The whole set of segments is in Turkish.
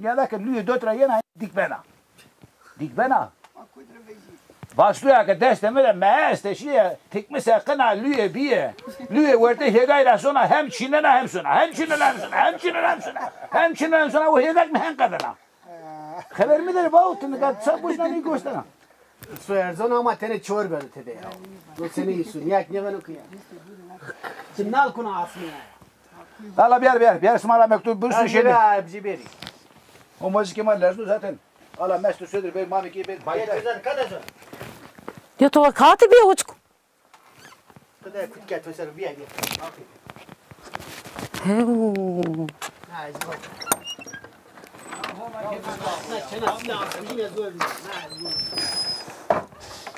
dünyada ki lüye dötre yena dikbena. Dikbena. Başlıyor ki desteme de meeste şiye tikmi sakına lüye biye. Lüye verte hegayla sonra hem çinene hem sona. Hem çinene hem sona. Hem çinene hem sona. Hem çinene hem sona. O hegay mi hem kadına. Haber mi der bağ tını kat sab boşuna ne gösteren. Su Erzon ama tene çor böyle tede ya. Bu seni yiyorsun. Yak ne bana kıya. Şimdi al kuna asmı ya. Hala bir yer bir yer. Bir yer ısmarla mektubu bir sürü Şey şeyler. ne bizi beri. O mazı kemal lazım zaten. Hala mesut söyledi ben mami ki ben bayda. Kadar kadar. Ya to kati bir uçku. Kadar kut ket mesela bir.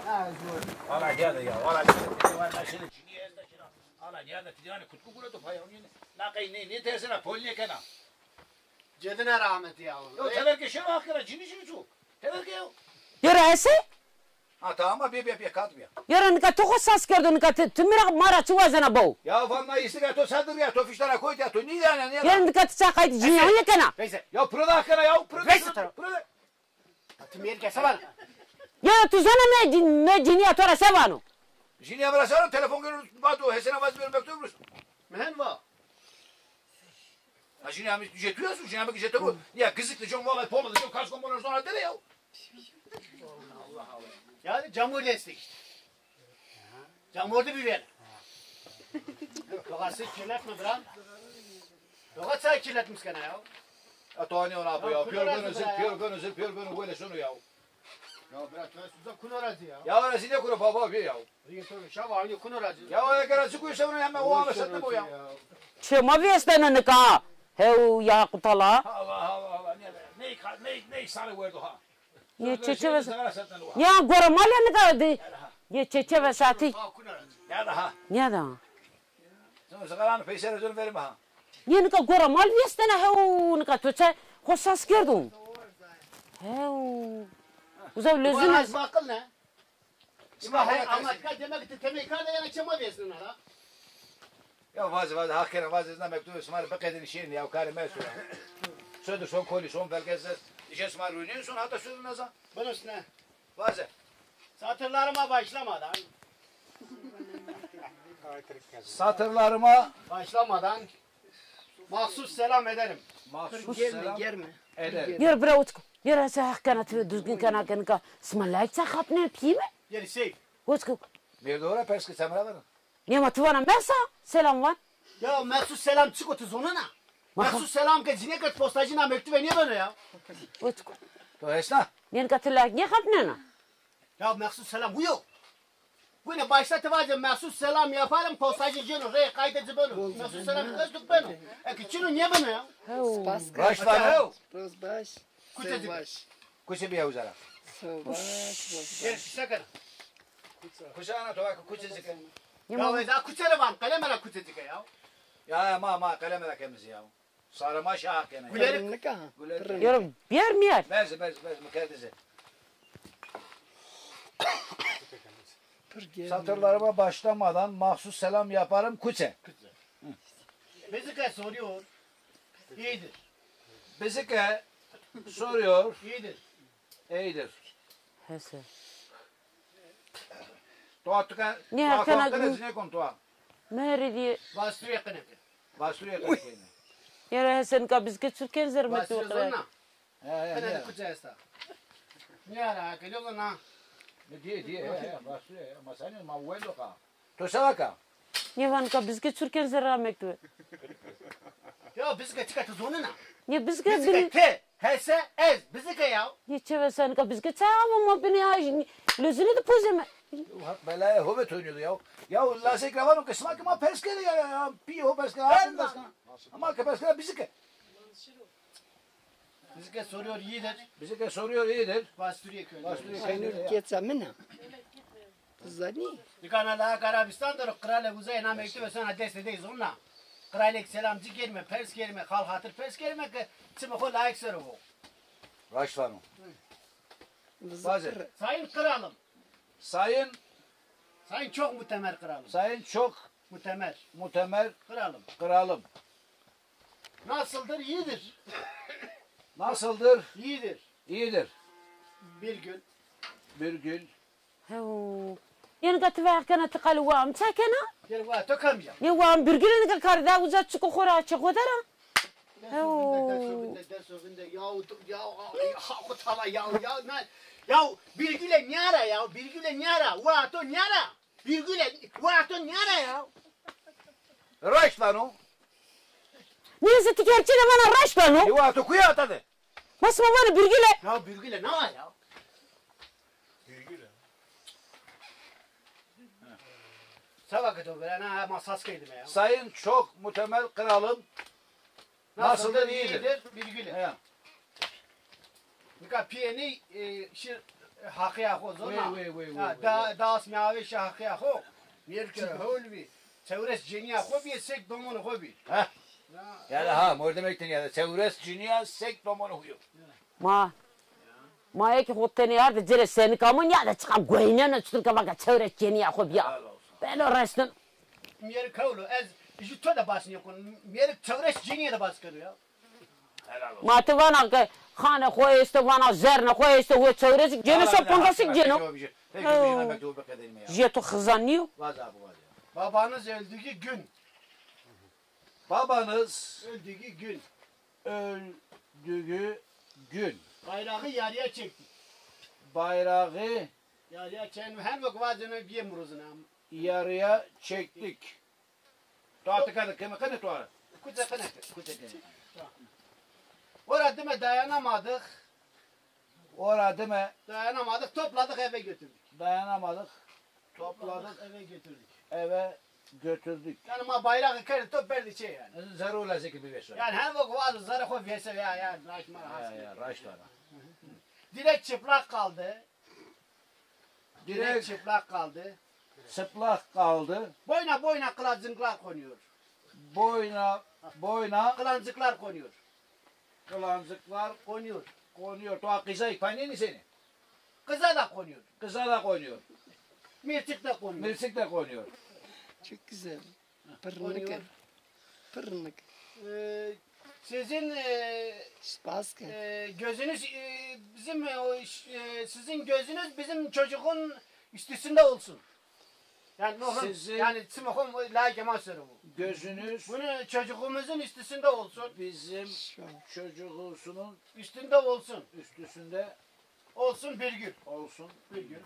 Ha zor. Hala geldi ya. Hala geldi. Hala geldi. Yani kutku kuru tu payı. Ne kay ne ne tersine polne kana. Cedine rahmet ya. Yo tever ke şeva akara cini cini tu. Tever ke yo. Yara ese? Ha tamam ama bir bir bir kat bir. Yara nika to sas kerdo nika tümira mara çuvazana bau. Ya vallahi istiga to sadır ya to fiştara koy ya to ni yani ne Yara nika tsa kaydı jinya ya kana. Neyse. Ya pırada akara ya pırada. Neyse, tamam. Pırada. Tüm yer kese var. Yara tu zana ne ne jinya tora sevano. Jini amra sana telefon görür batu hesene vaz bir mektup rus. Mehen var. Ha jini amra jetiyorsun jini amra jetiyor. Ya kızıklı John vallahi polmadı John kaç komboner sonra dere ya. Yani camur destek işte. Camurdu bir ver. Lokası kirletme bırak. Lokat sen kirletmiş gene ya. Atani ona bu ya. Ya, ya. piyor gönü zil piyor gönü böyle şunu ya. Ya bırak ben size kun aracı ya. Ya öyle zile kuru baba bir ya. Rigetör şava aynı kun aracı. Ya o kadar çıkıyorsa bunu hemen o sattı bu ya. Çema viestana nika. Heu ya kutala. Allah Allah Allah ne ne ne ne sarı verdi ha. Ye sattı bu. Ya gora malya nika de. Ye. Ha kun aracı. Ya da ha. Ya da. Sonra sakalan peşere dön verim ha. Ye nika gora mal viestana heu nika to çe hosas kerdo. Heu. Uzav Bu lezine. aracı akıl ne? Ama hayat ama demek ki temek kada yana çama versin ha. Ya vazı vazı hakikaten vazı ne mektubu İsmail bekledin şeyini ya kari mesul. Södür son koli son belgesel. İşe İsmail oynuyor son hatta sözü nazar. Bunun üstüne. Vazı. Satırlarıma başlamadan. Satırlarıma Başlamadan. Mahsus selam ederim. mahsus selam ederim. Yer bre uçku. Yer ese hakkana tüve düzgün kana kana. Smalay tsa kapne pime. Geri sev. Uçku. Bir doğru perski semra var. Nima tuvana mesa. Selam var. Ya Mesut selam çık otuz onuna. Mesut selam ke zine kat postacına mektup niye böyle ya? Uçku. To esna. Yen katilak niye kapne na? Ya Mesut selam bu yok. Bu ne başta tıvacı Mesut selam yaparım postacı cino re kaydedici böyle. Mesut selam kızdık ben. E ki cino niye böyle ya? Baş var ya. Rozbaş, Kucacık. Sevbaş, Kuşe bir yavuzara. Sevbaş, Gel sakın. Kuşe ana to bak Ya eza kucere var kalemera kucacık ya. Ya ma ma kalem da kemiz ya. Sarıma şah gene. Güler- Tırnık ha. Güler- Tırnık. Yer mi yer? Bez bez bez gel. Satırlarıma başlamadan mahsus selam yaparım kuçe. Bezike soruyor. İyidir. Bizike soruyor. İyidir. İyidir. Hese. Yakın epi. Basuriye kaçıydı. Yer hesen ka biz geçürken zermet Bastır yok. zorna. He he Ben de he. kucaya esta. Ne ara geliyor lan ha? Ne diye diye he he basuriye. Ama senin ma vuelo ka. To savaka. Niye van ka biz geçürken zerramek tu. Ya bizike çıkartı zonuna. Niye biz Bizike ge te. Hese ez. Bizike ya. Niye çeve sen ka biz geç ama ma beni ha lezini de pozeme. Belaya hovet oynuyordu ya. Ya la se gravaron que smak ma perskere ya perskere. Hadi başka. Ama ke perskere bizike. Bizike soruyor iyidir. Bizike soruyor iyidir. Bastır yakın. Basuriye kaynıyor ya. Geçse mina. Zani. Dikana la Arabistan'dır. Krale Kuzey na mektup ve sana destedeyiz onunla. Kralek selamcı gelme, pers gelme, hal hatır pers gelme ki çımıkı layık soru bu. Raşlanım. Zıkır. Sayın kralım, Sayın sayın çok mutemer kralım. Sayın çok Mutemer mutemer kralım. kralım. Nasıldır? İyidir. Nasıldır? İyidir. İyidir. Bir gün. Bir gün هو ينقى تبع كنا تقال وام ساكنة Gel var tökemeyeceğim. يا وام برجل نقال كاردا وزات شكو خورا شكو درا Dersogunda, dersogunda, yahu, yahu, yahu, tala, yahu, yahu, ya virgüle ne ara ya? Virgüle ne ara? Vato ne ara? Virgüle vato ne ara ya? Raş lan o. Neyse tikerçine bana raş lan o. E vato kuya atadı. Nasıl bana virgüle? Ya virgüle ne var ya? Virgüle. Sabah kadar böyle ne masas kıydım ya. Sayın çok muhtemel kralım nasıldır, nasıldır iyidir. iyidir virgüle. Nika pieni şi haqiya ho zona. Da da asmiavi şi haqiya ho. Mirke holvi. Çevres cinya ho bir sek domon ho bir. Ha. Yani ha mor demekten ya çevres cinya sek domon ho yok. Ma. Ma ek hotteni yerde cere seni kamun ya da çıkan goynen çıtır kabaka çevres cinya ho bir ya. Ben o restun. Mirke kaulu ez şu to da basın yok. Mirke çevres cinya da baskırıyor. Helal olsun. Matıvan hakkı خانة خوي استوانا زرنا خوي استوى تشورة جيني سو بونغاسيك جينو Peki bir şey mektubu bekleyelim ya. جيتو خزانيو Vaz abi vaz ya. Babanız öldüğü gün. Babanız Öldüğü gün. öldüğü gün Bayrağı yarıya çekti. bayrağı Yarıya çekti. Her vakit vazını bir muruzuna. yarıya çektik. Tuatı kanı kime kanı tuarı. Kuca kanatı. Kutu kanı. Orada mi dayanamadık. Orada mi? Dayanamadık topladık eve götürdük. Dayanamadık. Topladık eve götürdük. eve götürdük. Yani ma bayrağı kırdı top verdi şey yani. Zarula zeki bir beşer. Yani her vakit vazı zarı koy verse ya ya. Raşma Ya raşma. ya raşlara. Direkt çıplak kaldı. Direkt Direkt çıplak kaldı. çıplak kaldı. Boyna boyna kılancıklar konuyor. Boyna boyna Kılancıklar konuyor. Kılancıklar Konuyor. konuyor. Tuğa kıza ikpanini seni. Kıza da konuyor. Kıza da konuyor. Mirçik de konuyor. Mirsik de konuyor. Çok güzel. Pırnık. Pırnık. Ee, sizin e, e, gözünüz e, bizim e, o iş- e, sizin gözünüz bizim çocuğun üstüsünde olsun. Yani nohum, Sizin yani smokum la bu. gözünüz Bunu çocuğumuzun üstüsünde olsun. bizim çocuğusunun Üstünde olsun. üstüsünde Olsun bir gün. olsun. Bir gün.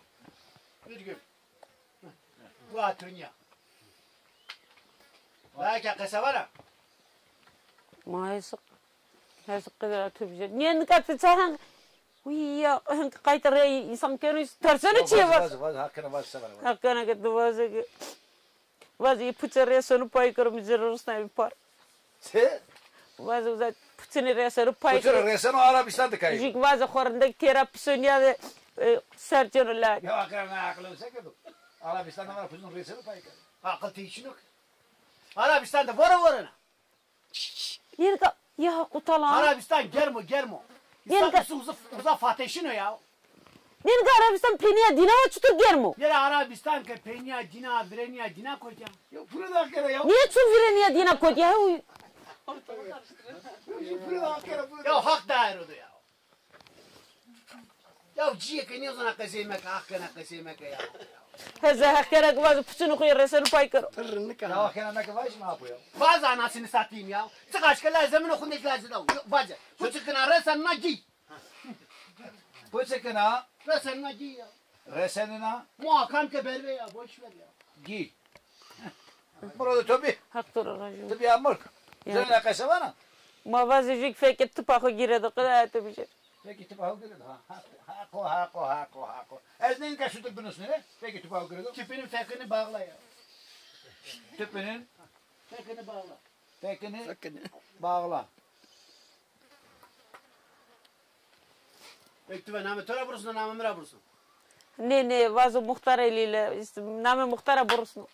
Bir gün. Bu atunya. Belki kısa var ha. Mayısık. Hesik kadar atıyor. Niye ne kadar çahan? ويا هنك قايت الرأي إنسان كانوا ترسلوا شيء بس Vaz vaz hakkını vaz sever. هكذا قد وازق واز يبتر رأسه باي كرم جرورس نبي بار Se? واز وزا بتني رأسه باي Kutur كرم resen o Arabistan'da kayıp. جيك واز خورندك تيرا بسونيا سرجن لا Ya akran akıllı sekedu. Arabistan'da var kuzun reseni payka. Akıl teyşinuk. Arabistan'da vara varana. يرقى يا قطلان Arabistan germo germo. Dinka uza fateşino ya. Dinka Arabistan penya dina o çutur germo. Ya Arabistan ke penya dina virenya dina koyacağım. Ya burada hakikaten ya. Niye çu virenya dina koyacağım? Ya hak dair oldu ya. Ya ciye ke ne zaman hak kesilmek hak ya. Heza hakera kvazo pütünü kuyar reser pay karo. Tırını karo. Ya hakera ne kvazo ne yapıyor? Vaza anasını satayım ya. Çık aşkı lazımın okundaki lazı da vaza. Bu çıkına resenine giy. Bu çıkına? Resenine giy ya. Resenine? Muhakam keberve ya boş ver ya. Giy. Burada tabi. Haktır oracı. Tabi yağmur. Zeynep kaşa bana. Mavazıcık feket tıpakı giredi. Kıda etmişir. Ve gitip al. Ha ha ko ha ko ha ko ha ko. Ezneyin kaşıdır bunu sınırı. Ve gitip al gırıl. Tüpünün fekini bağla ya. Tüpünün fekini bağla. Fekini bağla. Bektuva namı töre bursun, namı mıra bursun. Ne ne vazo muhtar eliyle namı muhtara bursun.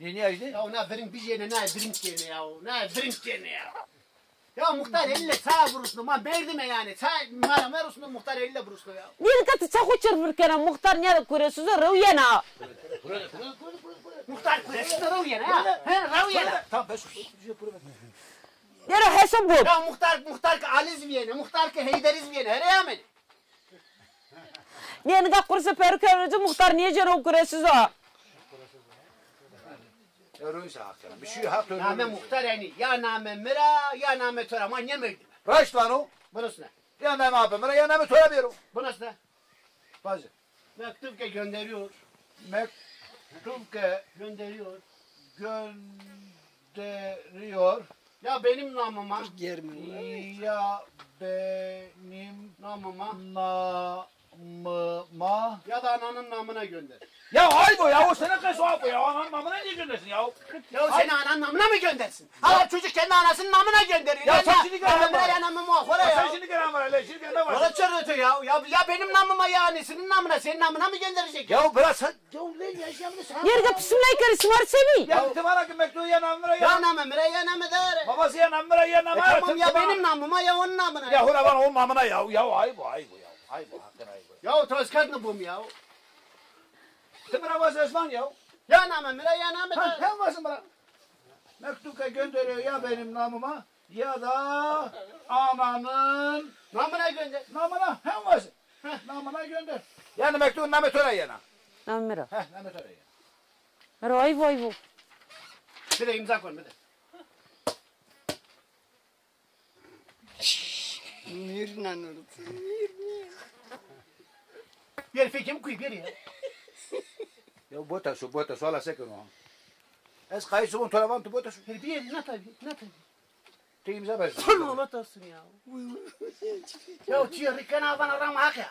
Ne ne ajdi? Ya ona drink bir yerine, ne drink yerine ya. Ne drink yerine ya. Ya muhtar elle sağ vuruslu ma berdime yani. Sağ mara meruslu muhtar elle vuruslu ya. Niye katı çok uçur vurkana muhtar ne kuresiz rüyana. Muhtar kuresiz rüyana ya. He rüyana. Tamam ben şu Yere hesap bu. Ya muhtar muhtar ki Aliz Viyene, muhtar ki Heyderiz Viyene, her yamen. Niye ne kadar kursa peruk evrenci muhtar niye cana kuresiz o? Hakkında. Bir şey hak Name muhtar yani. Ya name mira, ya name tora. Ma ne meydi? Raş lan o. Burası ne? Ya ne yapayım? Ya ne mi sorabilirim? Burası ne? Bazı. Mektup ki gönderiyor. Mektup ke Gönderiyor. gönderiyor. Ya benim namıma. Ya benim Namıma. Namıma. Ya da ananın namına gönder. Ya ay bu ya o senin kız o bu ya. Anam namına niye göndersin ya? Ya seni anan namına mı göndersin? Hala çocuk kendi anasının namına gönderiyor. Ya sen şimdi gel namına bana. ya namıma hora Ya sen şimdi gelen var. Şimdi ne var? Valla çarıtı ya. ya. Ya benim namıma ya annesinin namına senin namına mı gönderecek? Ya bırak sen. Ya lan yaşamını sen. Nerede bismillahirrahmanirrahim smart seni? Ya tımara ki mektubu ya namına Ya ya. namı mire ya namı der. Babası ya namına ya E namına. tamam ya benim namıma ya onun namına. Ya hura bana onun namına ya. Ya ay bu ay bu ya. Ay bu hakkın ay bu. Ya toz kadını bum ya. Tımara bazı Osman ya. Ya namı mire ya namı Ha, der. hem varsın bana. Mektup gönderiyor ya benim namıma ya da ananın Namına gönder. namına hem varsın. namına gönder. Yani mektubun namı töre yana. Namira. Heh namı töre yana. Mera ay vay bu. Bir de imza koy bir de. Mirnan orada. Bir fikrim kuy bir ya. Ya bota su bota su ala sekun o. Es kayısı bun töre tu bota su. Bir bir ne tabi ne tabi. Te imza versin. Sen ola tasın ya. Ya çiğ rikana bana ram hak ya.